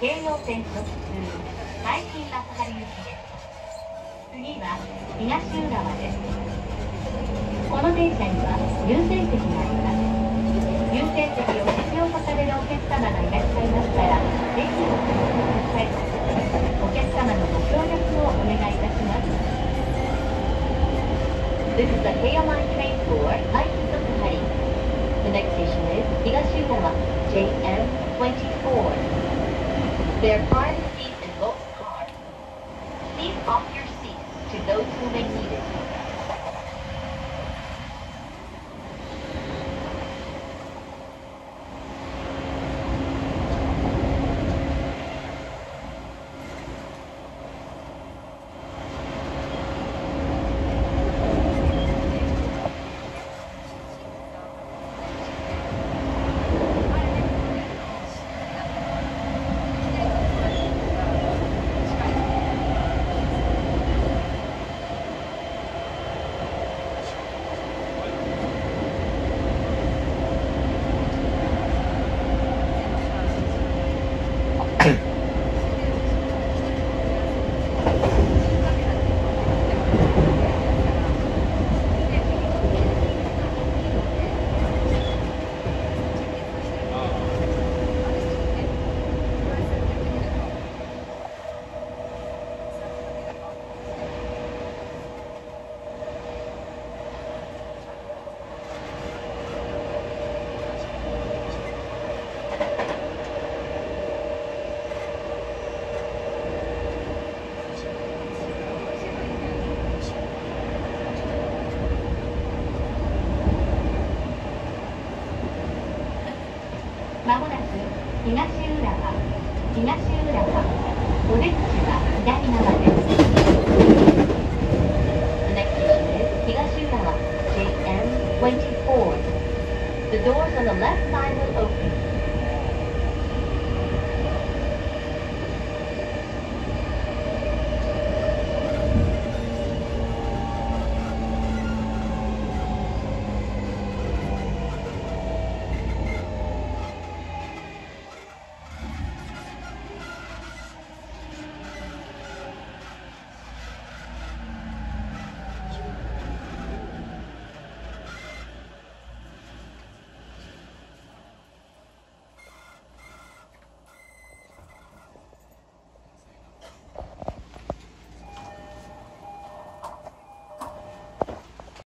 京葉線直通海浜幕張行きです次は東浦和ですこの電車には優先席があります優先席を必要とされるお客様がいらっしゃいましたらぜひお越しくださいお客様のご協力をお願いいたします This is the Keioman train for Aikitokahari. The next station is Higashiwa JM24. There are five seats in both cars. Please offer your seats to those who may need まもなく東浦和東浦和お出口は左側です The next station is 東浦和 JM24 The doors on the left side will open